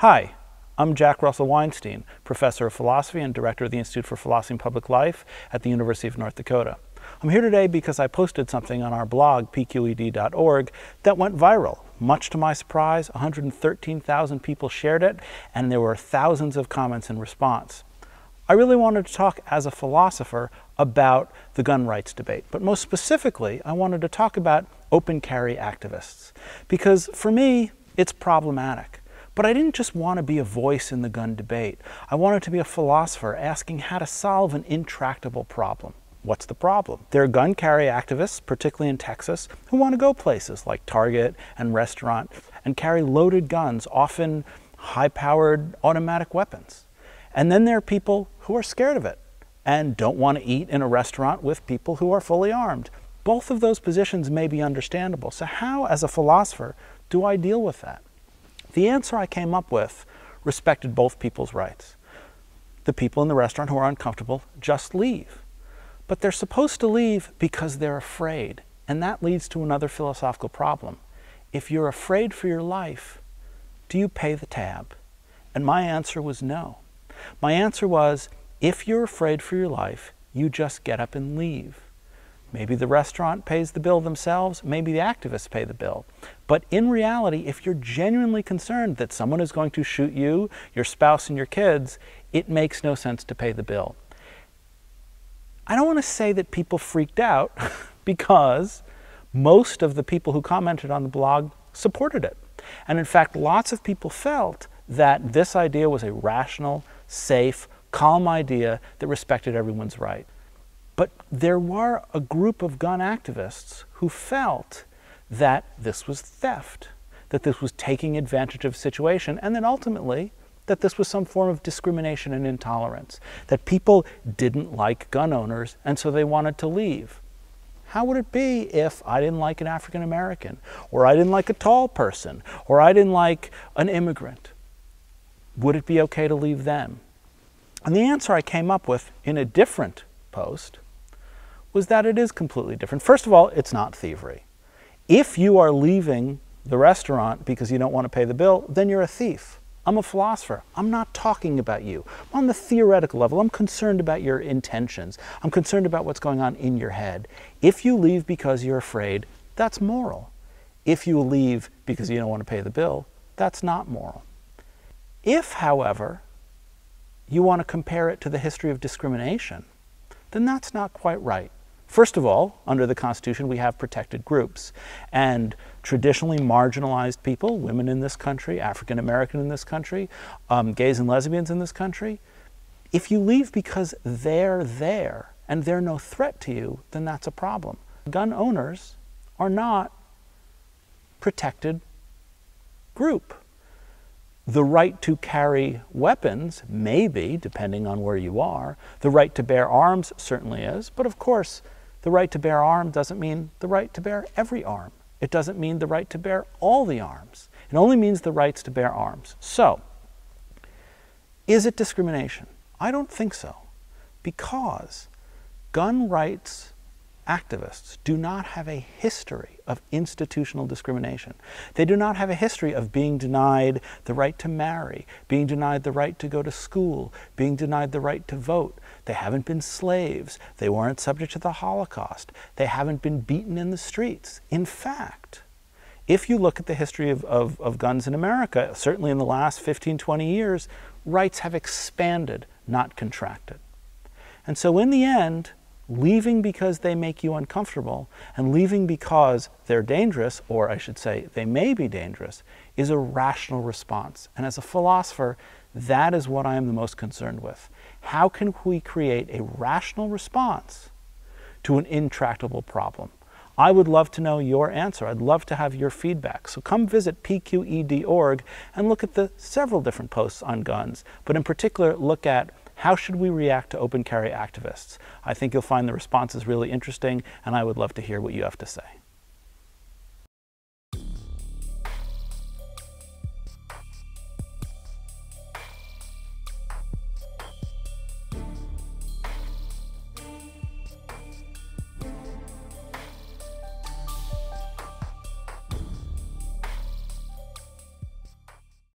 Hi, I'm Jack Russell Weinstein, professor of philosophy and director of the Institute for Philosophy and Public Life at the University of North Dakota. I'm here today because I posted something on our blog, pqed.org, that went viral. Much to my surprise, 113,000 people shared it, and there were thousands of comments in response. I really wanted to talk as a philosopher about the gun rights debate, but most specifically, I wanted to talk about open carry activists. Because for me, it's problematic. But I didn't just want to be a voice in the gun debate. I wanted to be a philosopher asking how to solve an intractable problem. What's the problem? There are gun carry activists, particularly in Texas, who want to go places like Target and restaurant and carry loaded guns, often high-powered automatic weapons. And then there are people who are scared of it and don't want to eat in a restaurant with people who are fully armed. Both of those positions may be understandable. So how, as a philosopher, do I deal with that? The answer I came up with respected both people's rights. The people in the restaurant who are uncomfortable just leave. But they're supposed to leave because they're afraid. And that leads to another philosophical problem. If you're afraid for your life, do you pay the tab? And my answer was no. My answer was, if you're afraid for your life, you just get up and leave. Maybe the restaurant pays the bill themselves, maybe the activists pay the bill. But in reality, if you're genuinely concerned that someone is going to shoot you, your spouse, and your kids, it makes no sense to pay the bill. I don't want to say that people freaked out because most of the people who commented on the blog supported it. And in fact, lots of people felt that this idea was a rational, safe, calm idea that respected everyone's right. But there were a group of gun activists who felt that this was theft, that this was taking advantage of a situation, and then ultimately that this was some form of discrimination and intolerance, that people didn't like gun owners and so they wanted to leave. How would it be if I didn't like an African American, or I didn't like a tall person, or I didn't like an immigrant? Would it be okay to leave them? And the answer I came up with in a different post was that it is completely different. First of all, it's not thievery. If you are leaving the restaurant because you don't want to pay the bill, then you're a thief. I'm a philosopher. I'm not talking about you. On the theoretical level, I'm concerned about your intentions. I'm concerned about what's going on in your head. If you leave because you're afraid, that's moral. If you leave because you don't want to pay the bill, that's not moral. If, however, you want to compare it to the history of discrimination, then that's not quite right. First of all, under the Constitution, we have protected groups. And traditionally marginalized people, women in this country, African American in this country, um, gays and lesbians in this country, if you leave because they're there and they're no threat to you, then that's a problem. Gun owners are not protected group. The right to carry weapons may be, depending on where you are. The right to bear arms certainly is, but of course, the right to bear arms doesn't mean the right to bear every arm. It doesn't mean the right to bear all the arms. It only means the rights to bear arms. So, is it discrimination? I don't think so. Because gun rights activists do not have a history of institutional discrimination. They do not have a history of being denied the right to marry, being denied the right to go to school, being denied the right to vote. They haven't been slaves. They weren't subject to the Holocaust. They haven't been beaten in the streets. In fact, if you look at the history of, of, of, guns in America, certainly in the last 15, 20 years, rights have expanded, not contracted. And so in the end, leaving because they make you uncomfortable and leaving because they're dangerous, or I should say, they may be dangerous, is a rational response. And as a philosopher, that is what I am the most concerned with. How can we create a rational response to an intractable problem? I would love to know your answer. I'd love to have your feedback. So come visit pqed.org and look at the several different posts on guns, but in particular, look at how should we react to open carry activists? I think you'll find the responses really interesting, and I would love to hear what you have to say.